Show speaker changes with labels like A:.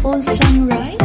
A: full genre. Right?